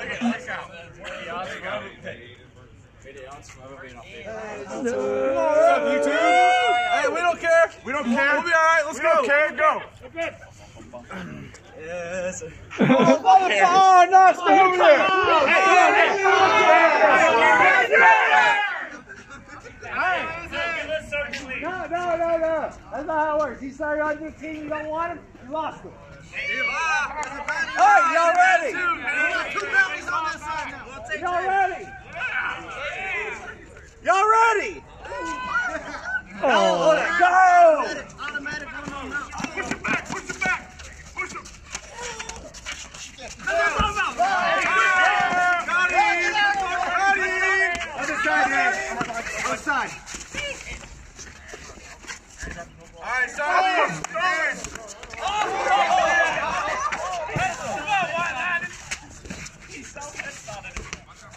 Hey, we don't care. We don't care. We'll be all right. Let's we go. don't care. Go. Yes. Oh, no, stay over there. No, no, no, no. That's not how it works. He started on your team, you don't want him, you lost him. Hey, y'all ready? Y'all ready? Y'all ready? Oh, Go! Push it back. Push it back. Push it. Other side, man. Other side. All right, Tommy. That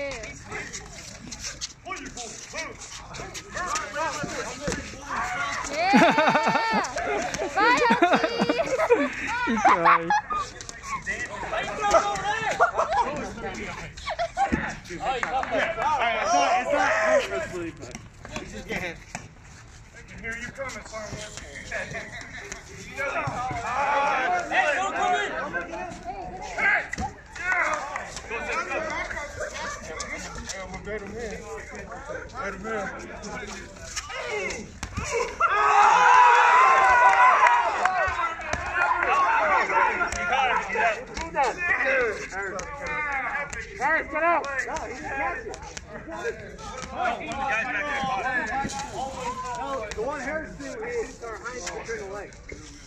Good night. Here you coming, son. Harris, get out. No, he can catch it. The one Harris threw is our highest between the legs.